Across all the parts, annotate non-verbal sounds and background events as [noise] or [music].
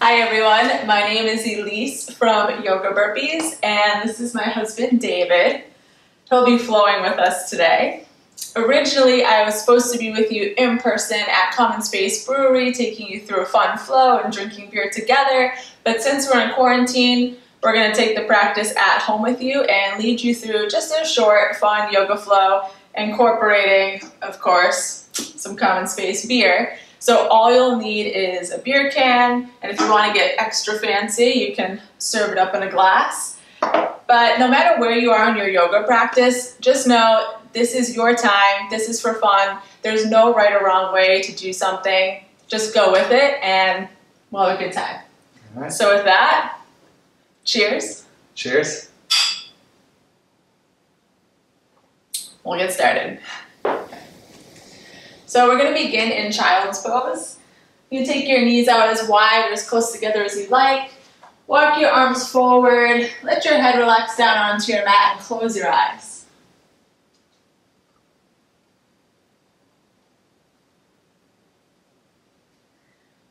Hi everyone, my name is Elyse from Yoga Burpees and this is my husband David. He'll be flowing with us today. Originally I was supposed to be with you in person at Common Space Brewery taking you through a fun flow and drinking beer together, but since we're in quarantine, we're going to take the practice at home with you and lead you through just a short, fun yoga flow, incorporating, of course, some Common Space beer. So all you'll need is a beer can, and if you want to get extra fancy, you can serve it up in a glass. But no matter where you are in your yoga practice, just know this is your time, this is for fun. There's no right or wrong way to do something. Just go with it and we'll have a good time. So with that, cheers. Cheers. We'll get started. So we're going to begin in child's pose. You take your knees out as wide or as close together as you like. Walk your arms forward. Let your head relax down onto your mat and close your eyes.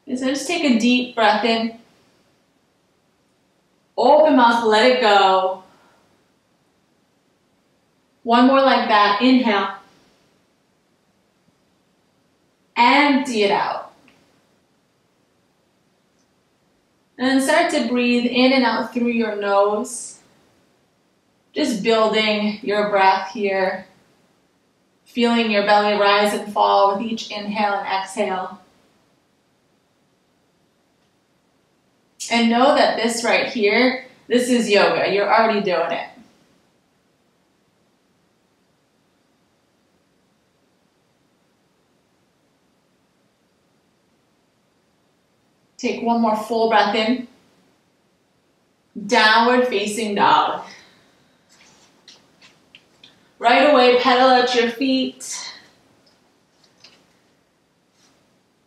So just take a deep breath in. Open mouth, let it go. One more like that. Inhale. Empty it out. And start to breathe in and out through your nose. Just building your breath here. Feeling your belly rise and fall with each inhale and exhale. And know that this right here, this is yoga. You're already doing it. Take one more full breath in. Downward facing dog. Right away, pedal out your feet.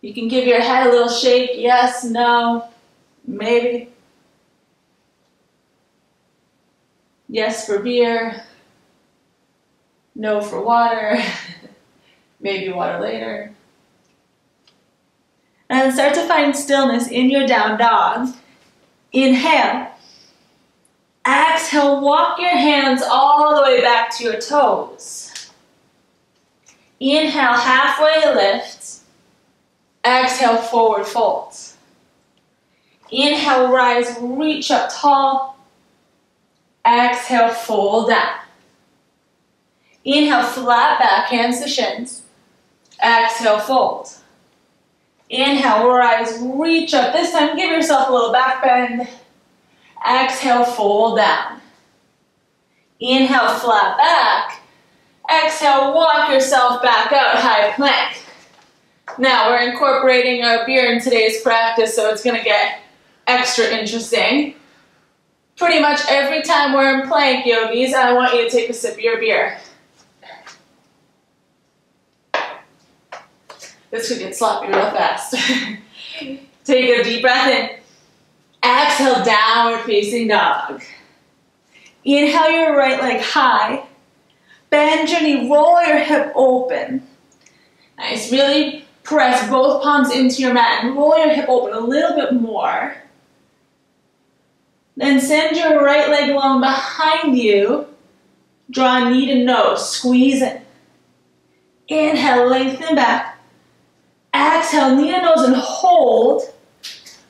You can give your head a little shake. Yes, no, maybe. Yes for beer. No for water. [laughs] maybe water later. And start to find stillness in your down dog. Inhale. Exhale, walk your hands all the way back to your toes. Inhale, halfway lift. Exhale, forward fold. Inhale, rise, reach up tall. Exhale, fold down. Inhale, flat back, hands to shins. Exhale, fold. Inhale, rise, reach up. This time, give yourself a little back bend. Exhale, fold down. Inhale, flat back. Exhale, walk yourself back out, high plank. Now, we're incorporating our beer in today's practice, so it's gonna get extra interesting. Pretty much every time we're in plank, yogis, I want you to take a sip of your beer. This could get sloppy real fast. [laughs] Take a deep breath in. Exhale, downward facing dog. Inhale your right leg high. Bend your knee, roll your hip open. Nice, really press both palms into your mat and roll your hip open a little bit more. Then send your right leg along behind you. Draw knee to nose, squeeze in. Inhale, lengthen back. Exhale, knee to nose and hold.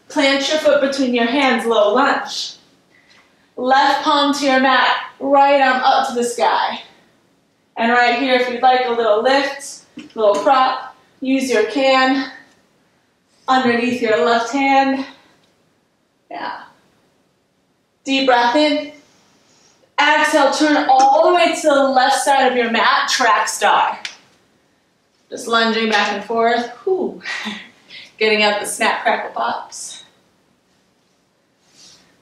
Plant your foot between your hands, low lunge. Left palm to your mat, right arm up to the sky. And right here, if you'd like a little lift, a little prop, use your can underneath your left hand. Yeah. Deep breath in. Exhale, turn all the way to the left side of your mat, track star. Just lunging back and forth. Whew. [laughs] Getting out the snap, crackle, pops.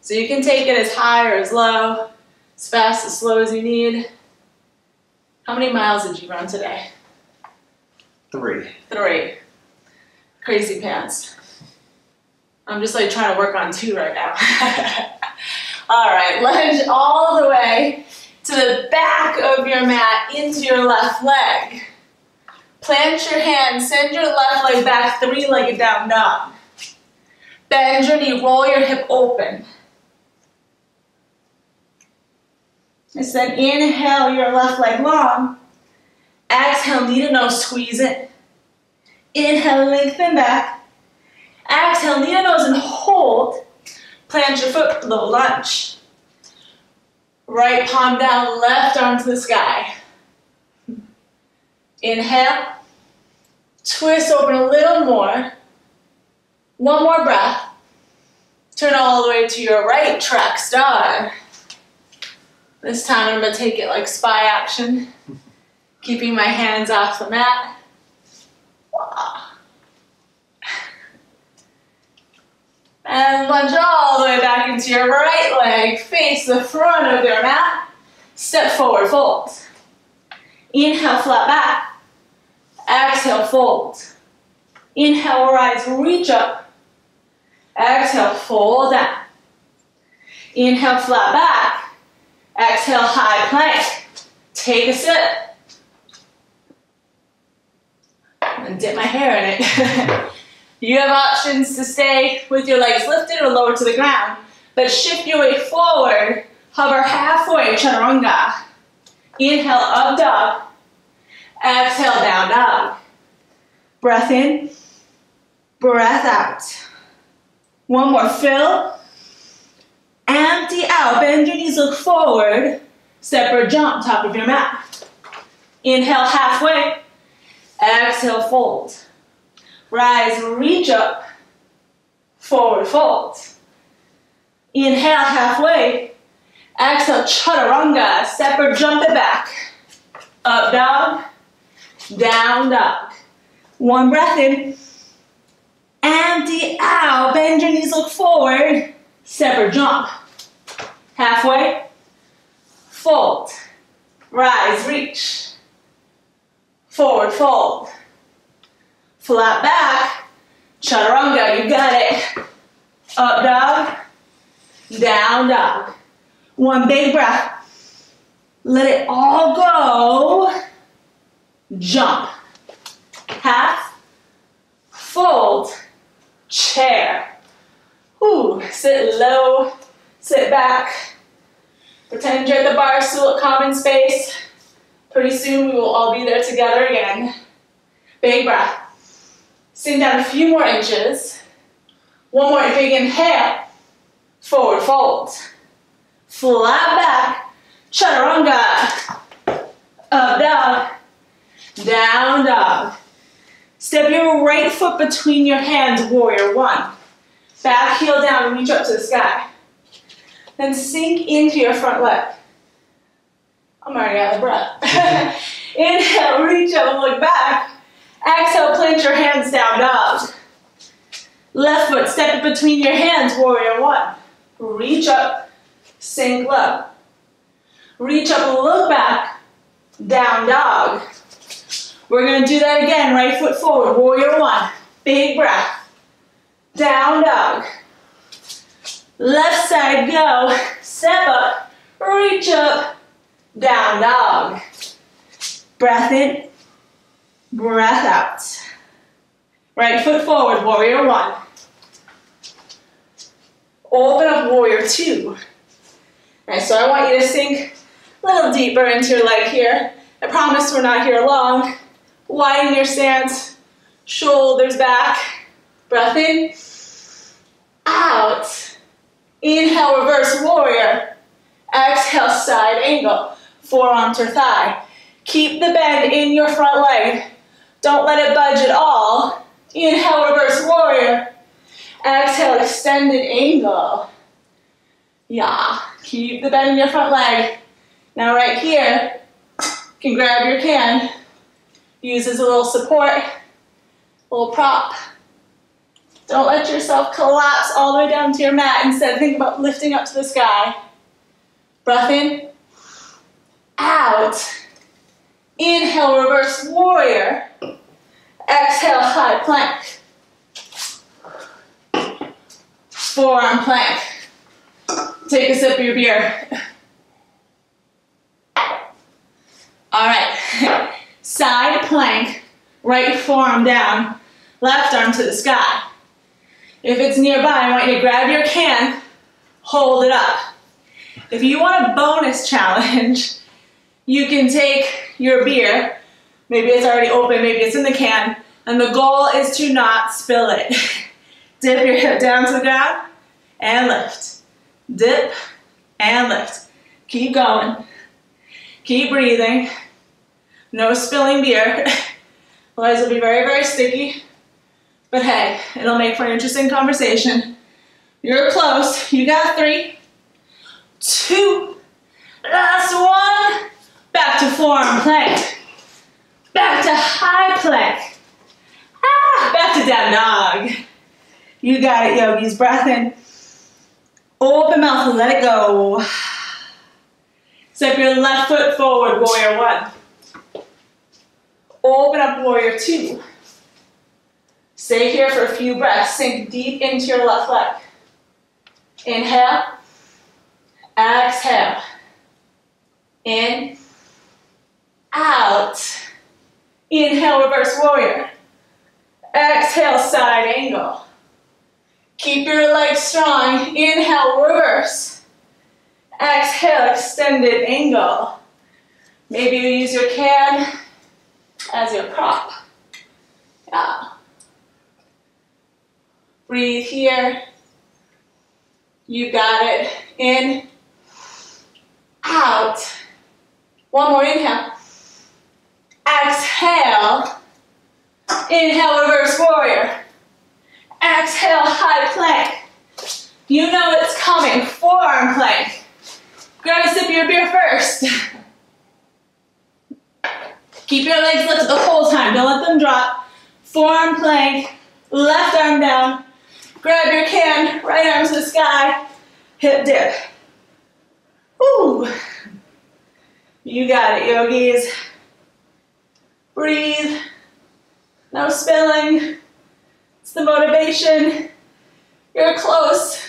So you can take it as high or as low, as fast, as slow as you need. How many miles did you run today? Three. Three. Crazy pants. I'm just like trying to work on two right now. [laughs] all right, lunge all the way to the back of your mat into your left leg. Plant your hands, send your left leg back, three-legged down dog. Bend your knee, roll your hip open. And then inhale your left leg long. Exhale, knee to nose, squeeze it. Inhale, lengthen back. Exhale, knee to nose and hold. Plant your foot, low lunge. Right palm down, left arm to the sky. Inhale. Twist open a little more. One more breath. Turn all the way to your right, track star. This time I'm gonna take it like spy action, keeping my hands off the mat. And lunge all the way back into your right leg. Face the front of your mat. Step forward, fold. Inhale, flat back. Exhale, fold. Inhale, rise, reach up. Exhale, fold down. Inhale, flat back. Exhale, high plank. Take a sip. And dip my hair in it. [laughs] you have options to stay with your legs lifted or lower to the ground. But shift your weight forward. Hover halfway, chaturanga. Inhale, up dog. Exhale, down dog. Breath in. Breath out. One more, fill. Empty out, bend your knees, look forward. Separate jump, top of your mat. Inhale halfway. Exhale, fold. Rise, reach up. Forward fold. Inhale halfway. Exhale, chaturanga. Separate jump it back. Up dog. Down dog. One breath in. Empty out. Bend your knees, look forward. Separate jump. Halfway. Fold. Rise, reach. Forward fold. Flat back. Chaturanga, you got it. Up dog. Down dog. One big breath. Let it all go. Jump. Half. Fold. Chair. Ooh, sit low, sit back. Pretend you're at the bar stool at Common Space. Pretty soon we will all be there together again. Big breath. Sink down a few more inches. One more big inhale. Forward fold. Flat back. Chaturanga. Up dog. Down dog. Step your right foot between your hands, warrior one. Back heel down, reach up to the sky. Then sink into your front leg. I'm already out of breath. [laughs] Inhale, reach up and look back. Exhale, plant your hands down, dog. Left foot, step between your hands, warrior one. Reach up, sink low. Reach up, look back, down dog. We're gonna do that again, right foot forward, warrior one. Big breath. Down dog. Left side, go. Step up, reach up, down dog. Breath in, breath out. Right foot forward, warrior one. Open up, warrior two. Alright, so I want you to sink a little deeper into your leg here. I promise we're not here long. Widen your stance, shoulders back. Breath in, out. Inhale, reverse warrior. Exhale, side angle. Forearm to thigh. Keep the bend in your front leg. Don't let it budge at all. Inhale, reverse warrior. Exhale, extended angle. Yeah, keep the bend in your front leg. Now right here, you can grab your can. Use as a little support, a little prop. Don't let yourself collapse all the way down to your mat. Instead, think about lifting up to the sky. Breath in, out. Inhale, reverse warrior. Exhale, high plank. Forearm plank. Take a sip of your beer. All right, side plank, right forearm down, left arm to the sky. If it's nearby, I want you to grab your can, hold it up. If you want a bonus challenge, [laughs] you can take your beer, maybe it's already open, maybe it's in the can, and the goal is to not spill it. [laughs] Dip your hip down to the ground and lift. Dip and lift. Keep going. Keep breathing. No spilling beer. [laughs] Otherwise it'll be very, very sticky. But hey, it'll make for an interesting conversation. You're close. You got three, two, last one. Back to forearm plank. Back to high plank. Ah, back to down dog. You got it, yogis. Breath in. Open mouth, and let it go. Step your left foot forward, warrior one. Open up, warrior two. Stay here for a few breaths. Sink deep into your left leg. Inhale. Exhale. In. Out. Inhale, reverse warrior. Exhale, side angle. Keep your legs strong. Inhale, reverse. Exhale, extended angle. Maybe you use your can as your prop. Yeah. Breathe here. You got it. In, out. One more inhale. Exhale. Inhale, reverse warrior. Exhale, high plank. You know it's coming. Forearm plank. Grab a sip of your beer first. [laughs] Keep your legs lifted the whole time. Don't let them drop. Forearm plank. Left arm down. Grab your can. Right arm to the sky. Hip dip. Ooh. You got it, yogis. Breathe. No spilling. It's the motivation. You're close.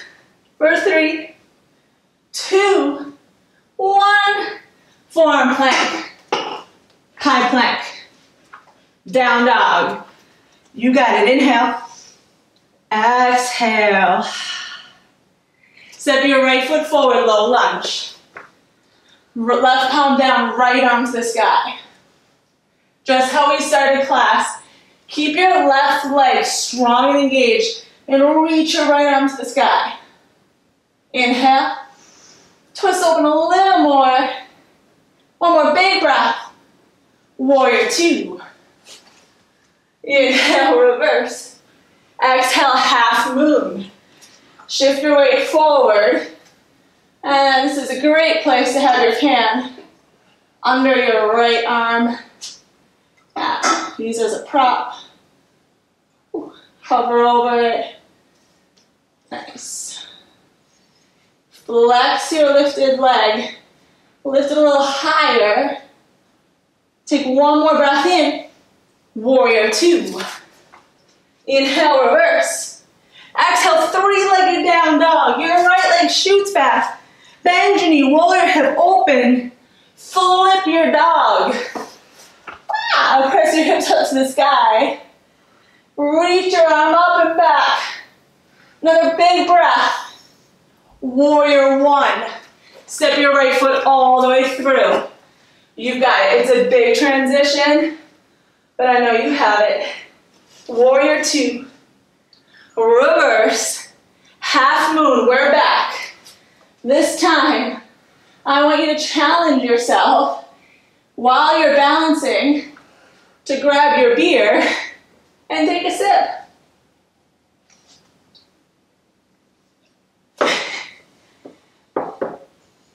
For three, two, one. Forearm plank. High plank. Down dog. You got it. Inhale. Exhale. Step your right foot forward, low lunge. Left palm down, right arm to the sky. Just how we started class. Keep your left leg strong and engaged and reach your right arm to the sky. Inhale. Twist open a little more. One more big breath. Warrior two. Inhale, [laughs] reverse. Exhale, half moon. Shift your weight forward. And this is a great place to have your can under your right arm. Use as a prop. Hover over it. Nice. Flex your lifted leg. Lift it a little higher. Take one more breath in. Warrior two. Inhale, reverse. Exhale, three-legged down dog. Your right leg shoots back. Bend your knee, roll your hip open. Flip your dog. Wow, press your hips up to the sky. Reach your arm up and back. Another big breath. Warrior one. Step your right foot all the way through. You've got it. It's a big transition, but I know you have it. Warrior two. Reverse. Half moon. We're back. This time, I want you to challenge yourself while you're balancing to grab your beer and take a sip.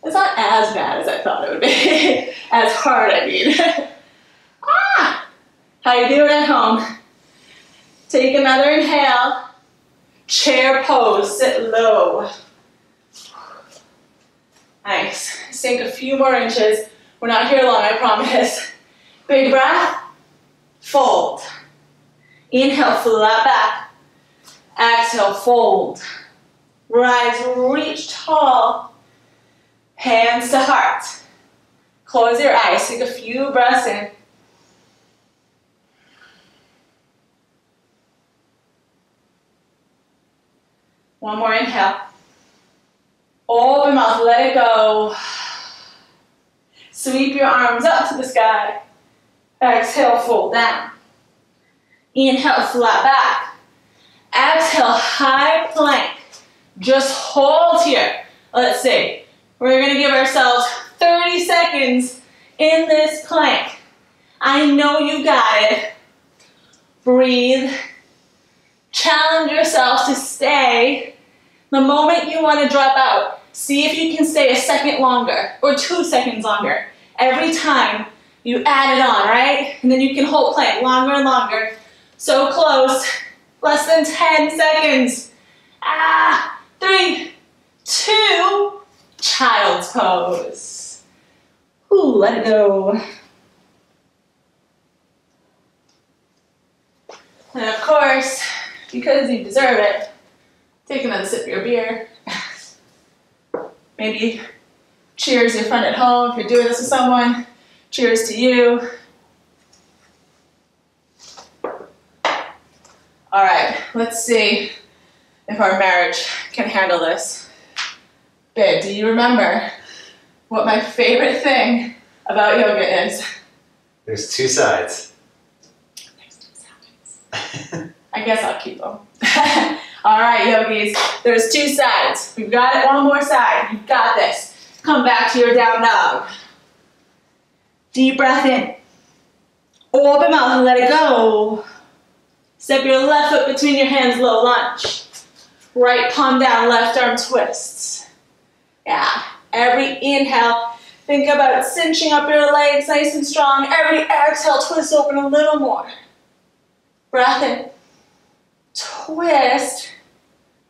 It's not as bad as I thought it would be. [laughs] as hard, I mean. [laughs] ah! How you doing at home? Take another inhale. Chair pose, sit low. Nice. Sink a few more inches. We're not here long, I promise. Big breath. Fold. Inhale, flat back. Exhale, fold. Rise, reach tall. Hands to heart. Close your eyes. Take a few breaths in. One more inhale. Open mouth, let it go. Sweep your arms up to the sky. Exhale, fold down. Inhale, flat back. Exhale, high plank. Just hold here. Let's see. We're gonna give ourselves 30 seconds in this plank. I know you got it. Breathe. Challenge yourself to stay. The moment you want to drop out, see if you can stay a second longer or two seconds longer. Every time you add it on, right? And then you can hold plank longer and longer. So close. Less than 10 seconds. Ah, three, two, child's pose. Ooh, let it go. And of course, because you deserve it, take another sip of your beer. [laughs] Maybe cheers your friend at home if you're doing this with someone. Cheers to you. All right, let's see if our marriage can handle this. Babe, do you remember what my favorite thing about yoga is? There's two sides. [laughs] I guess I'll keep them. [laughs] All right, yogis, there's two sides. We've got it, one more side. You've got this. Come back to your down dog. Deep breath in. Open mouth and let it go. Step your left foot between your hands, low lunge. Right palm down, left arm twists. Yeah, every inhale, think about cinching up your legs nice and strong. Every exhale, twist open a little more. Breath in. Twist.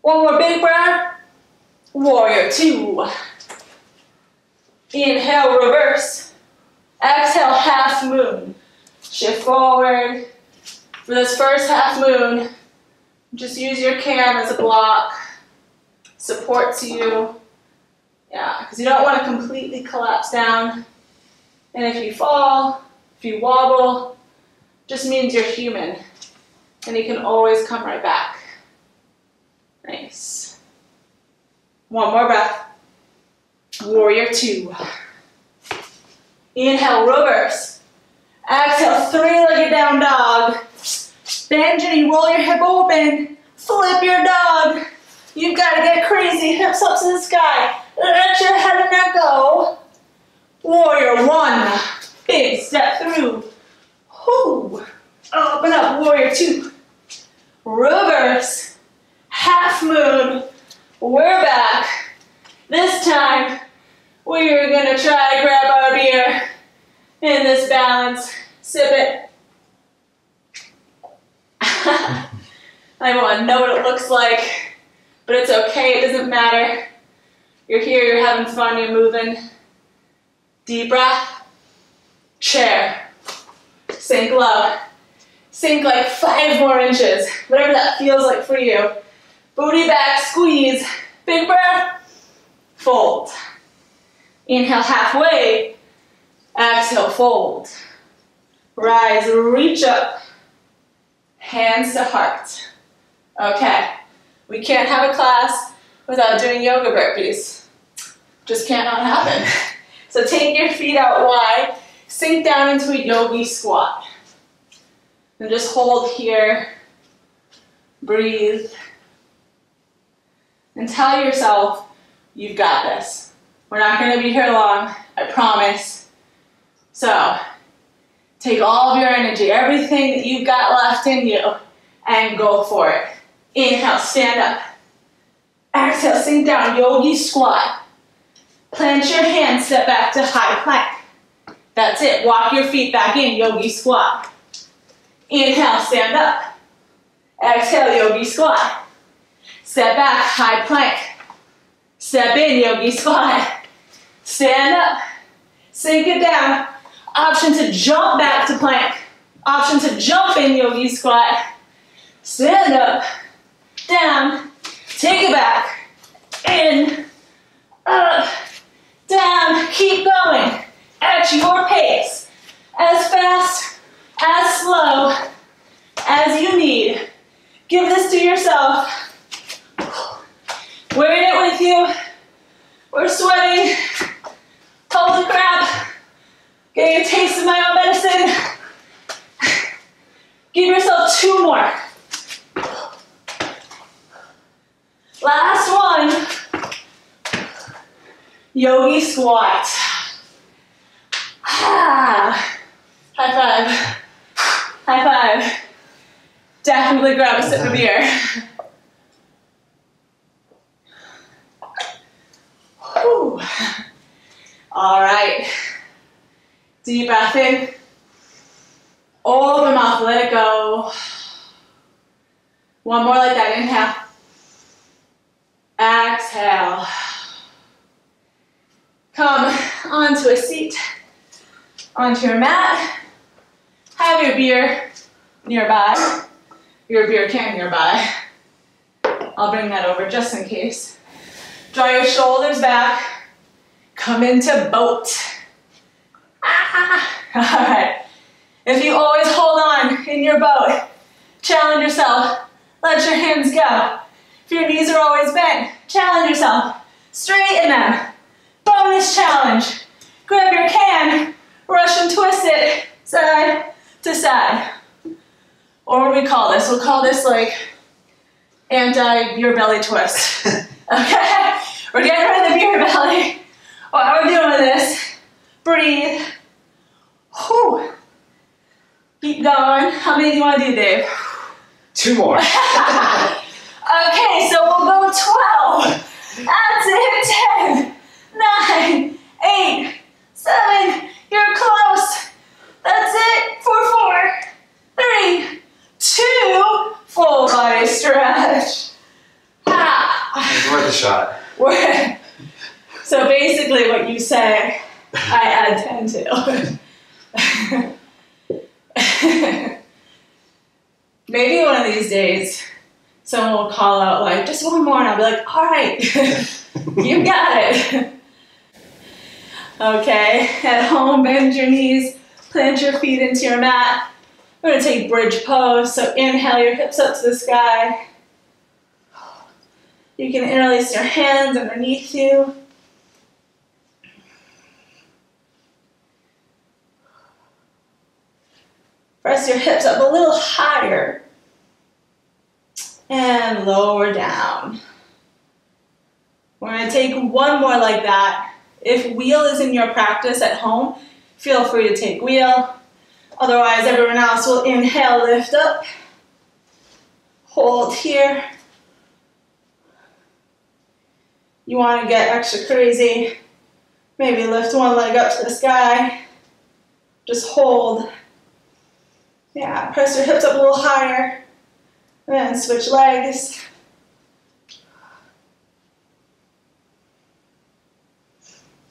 One more big breath. Warrior two. Inhale, reverse. Exhale, half moon. Shift forward. For this first half moon, just use your cam as a block. Supports you. Yeah, because you don't want to completely collapse down. And if you fall, if you wobble, just means you're human. And you can always come right back. Nice. One more breath. Warrior two. Inhale, reverse. Exhale, three-legged down dog. Bend your knee, roll your hip open. Flip your dog. You've got to get crazy. Hips up to the sky. Let your head and neck go. Warrior one. Big step through. Whoo. Open oh, up, warrior two. Reverse. Half moon. We're back. This time, we are gonna try to grab our beer in this balance. Sip it. [laughs] I want to know what it looks like, but it's okay, it doesn't matter. You're here, you're having fun, you're moving. Deep breath. Chair. Sink low. Sink like five more inches, whatever that feels like for you. Booty back, squeeze. Big breath. Fold. Inhale halfway. Exhale, fold. Rise, reach up. Hands to heart. Okay. We can't have a class without doing yoga burpees. Just cannot happen. [laughs] So take your feet out wide. Sink down into a yogi squat. And just hold here. Breathe. And tell yourself, you've got this. We're not going to be here long, I promise. So, take all of your energy, everything that you've got left in you, and go for it. Inhale, stand up. Exhale, sink down, yogi squat. Plant your hands, step back to high plank. That's it. Walk your feet back in, yogi squat. Inhale, stand up. Exhale, yogi squat. Step back, high plank. Step in, yogi squat. Stand up. Sink it down. Option to jump back to plank. Option to jump in, yogi squat. Stand up. Down. Take it back. In. Up. Down. Keep going. At your pace. As fast, as slow as you need. Give this to yourself. We're in it with you. We're sweating. Holy crap. Getting a taste of my own medicine. Give yourself two more. Last one. Yogi squat. Ah. High five. High five. Definitely grab a sip of beer. All right. Deep breath in. All Open mouth, let it go. One more like that. Inhale. Exhale. Come onto a seat, onto your mat. Have your beer nearby, your beer can nearby. I'll bring that over just in case. Draw your shoulders back. Come into boat. [laughs] Ah. All right. If you always hold on in your boat, challenge yourself. Let your hands go. If your knees are always bent, challenge yourself. Straighten them. Bonus challenge. Grab your can, Russian twist it side to side. Or what do we call this? We'll call this like anti beer belly twist. [laughs] okay? We're getting rid of the beer belly. What we're doing with this, breathe. Whew. Keep going. How many do you want to do, Dave? Two more. [laughs] okay, so we'll go 12. That's it. 10, 9, 8, 7. You're close. That's it. 4, 4, 3, 2. Full body stretch. Ah. It's worth a shot. We're- so basically, what you say, I add 10 to. Maybe one of these days, someone will call out, like, just one more, and I'll be like, all right, [laughs] you got it. Okay, at home, bend your knees, plant your feet into your mat. We're gonna take bridge pose, so inhale your hips up to the sky. You can interlace your hands underneath you. Press your hips up a little higher. And lower down. We're going to take one more like that. If wheel is in your practice at home, feel free to take wheel. Otherwise, everyone else will inhale, lift up. Hold here. You want to get extra crazy. Maybe lift one leg up to the sky. Just hold. Yeah, press your hips up a little higher. And then switch legs.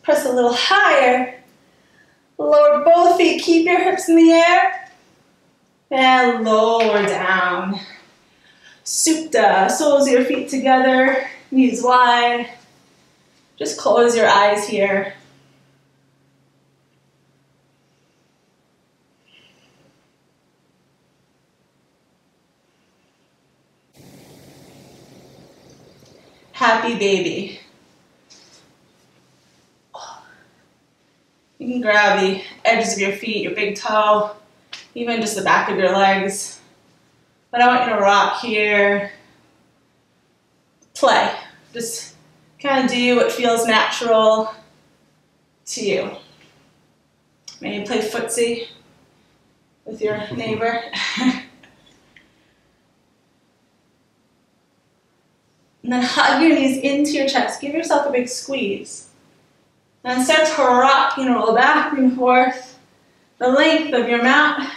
Press a little higher. Lower both feet, keep your hips in the air. And lower down. Supta, soles of your feet together, knees wide. Just close your eyes here. Happy baby. You can grab the edges of your feet, your big toe, even just the back of your legs. But I want you to rock here. Play. Just kind of do what feels natural to you. Maybe play footsie with your [laughs] neighbor. And [laughs] then hug your knees into your chest. Give yourself a big squeeze. And start to rock and roll back and forth the length of your mat.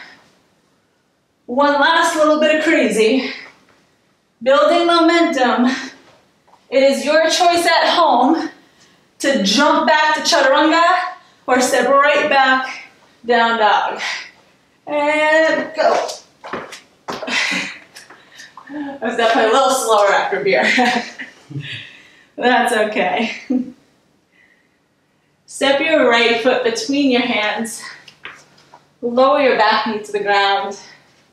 One last little bit of crazy. Building momentum. It is your choice at home to jump back to chaturanga or step right back down dog. And go. [sighs] I was definitely a little slower after beer. [laughs] That's okay. Step your right foot between your hands. Lower your back knee to the ground.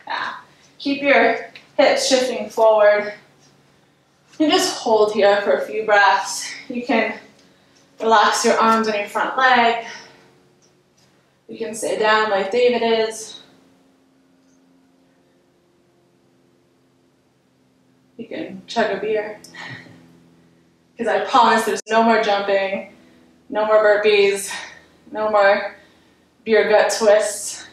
Yeah. Keep your hips shifting forward. You just hold here for a few breaths. You can relax your arms on your front leg. You can stay down like David is. You can chug a beer. [laughs] Because I promise there's no more jumping, no more burpees, no more beer gut twists.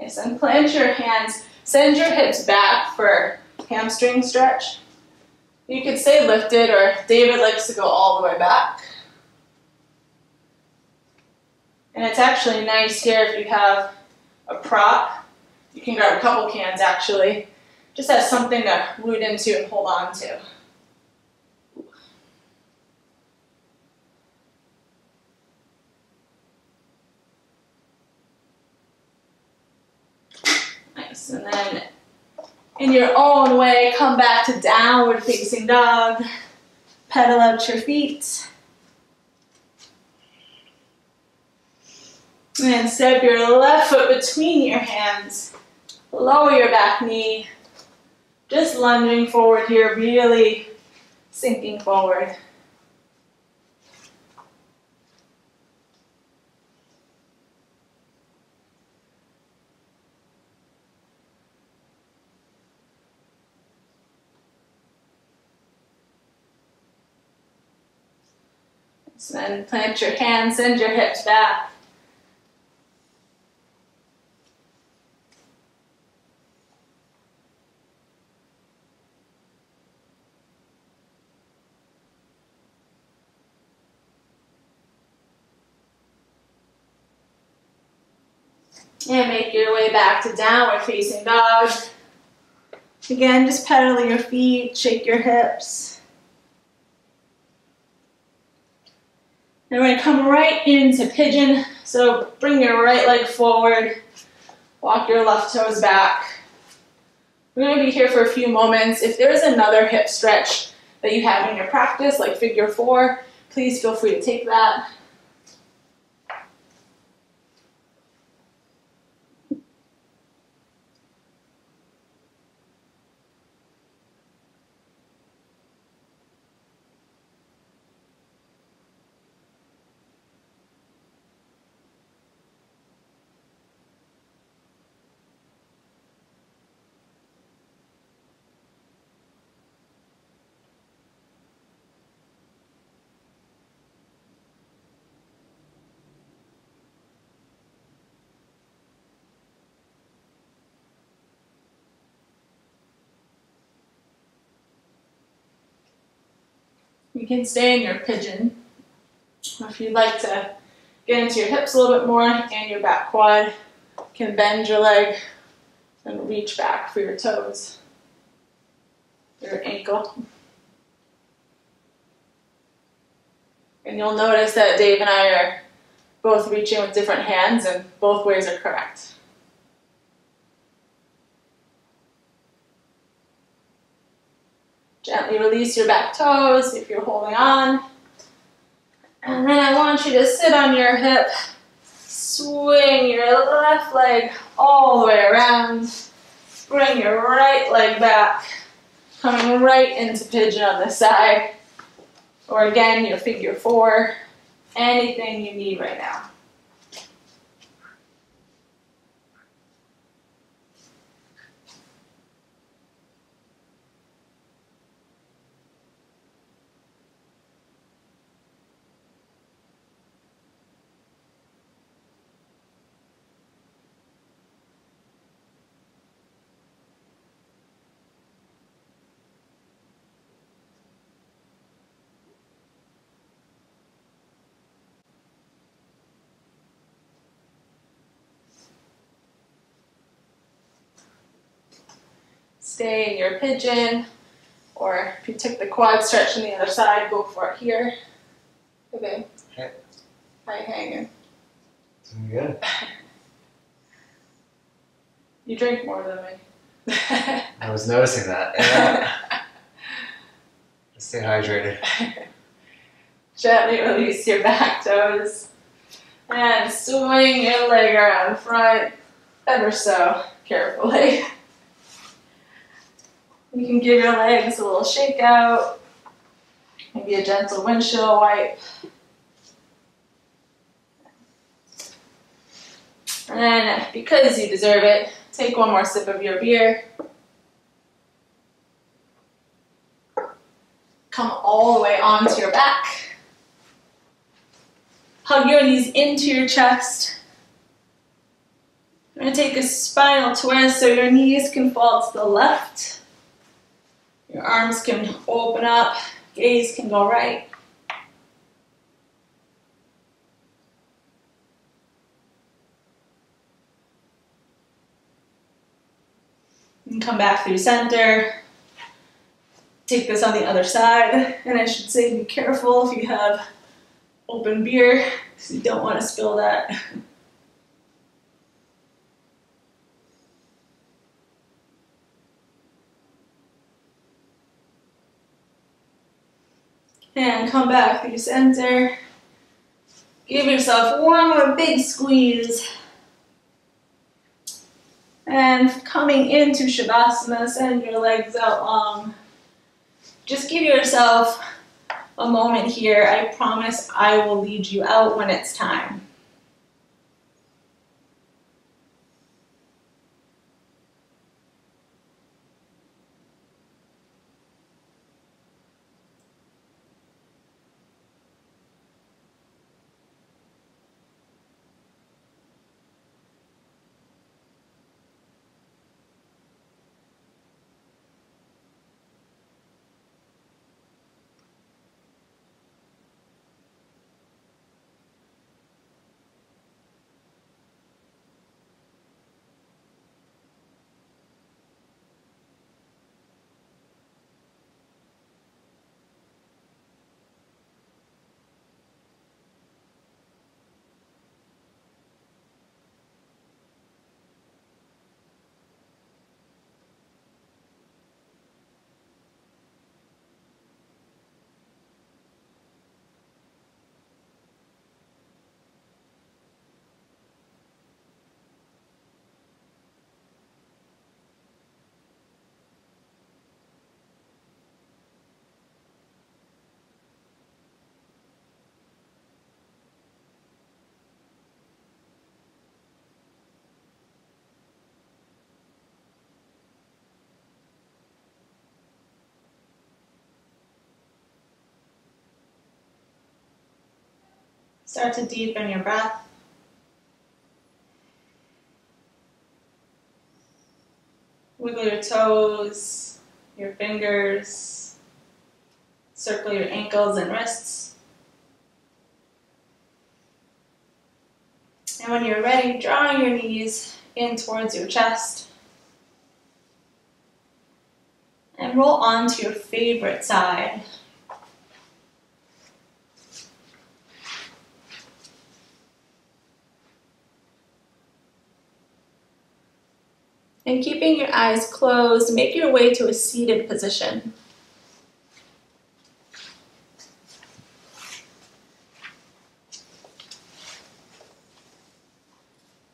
Nice, and plant your hands, send your hips back for hamstring stretch. You could stay lifted or David likes to go all the way back. And it's actually nice here if you have a prop. You can grab a couple cans actually, just as something to root into and hold on to. Nice, and then in your own way, come back to downward facing dog. Pedal out your feet. And step your left foot between your hands. Lower your back knee. Just lunging forward here, really sinking forward. So then plant your hands, send your hips back. And make your way back to downward facing dog. Again, just pedal your feet, shake your hips. And we're gonna come right into pigeon. So bring your right leg forward, walk your left toes back. We're gonna be here for a few moments. If there's another hip stretch that you have in your practice, like figure four, please feel free to take that. You can stay in your pigeon. If you'd like to get into your hips a little bit more and your back quad, you can bend your leg and reach back for your toes, your ankle. And you'll notice that Dave and I are both reaching with different hands and both ways are correct. Gently release your back toes if you're holding on. And then I want you to sit on your hip, swing your left leg all the way around, bring your right leg back, coming right into pigeon on the side. Or again, your figure four, anything you need right now. Stay in your pigeon, or if you took the quad stretch on the other side, go for it here. Okay. Okay. How you hanging? Doing good. [laughs] You drink more than me. I was noticing that. Yeah. [laughs] Stay hydrated. [laughs] Gently release your back toes. And swing your leg around front ever so carefully. You can give your legs a little shake out, maybe a gentle windshield wipe. And then, because you deserve it, take one more sip of your beer. Come all the way onto your back. Hug your knees into your chest. You're going to take a spinal twist so your knees can fall to the left. Your arms can open up, gaze can go right. And come back through center. Take this on the other side. And I should say be careful if you have open beer, because you don't want to spill that. And come back through center. Give yourself one more big squeeze. And coming into Shavasana, send your legs out long. Just give yourself a moment here. I promise I will lead you out when it's time. Start to deepen your breath. Wiggle your toes, your fingers, circle your ankles and wrists. And when you're ready, drawing your knees in towards your chest. And roll onto your favorite side. And keeping your eyes closed, make your way to a seated position.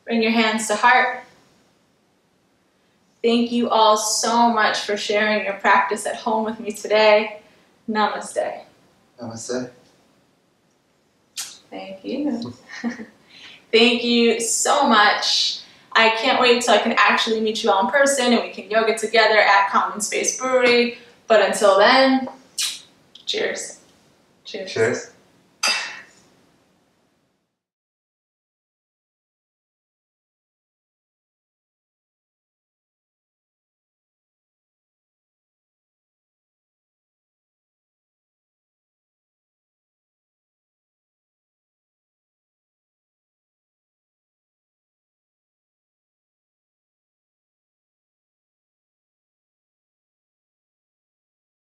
Bring your hands to heart. Thank you all so much for sharing your practice at home with me today. Namaste. Namaste. Thank you. [laughs] Thank you so much. I can't wait till I can actually meet you all in person and we can yoga together at Common Space Brewery. But until then, cheers! cheers. Cheers.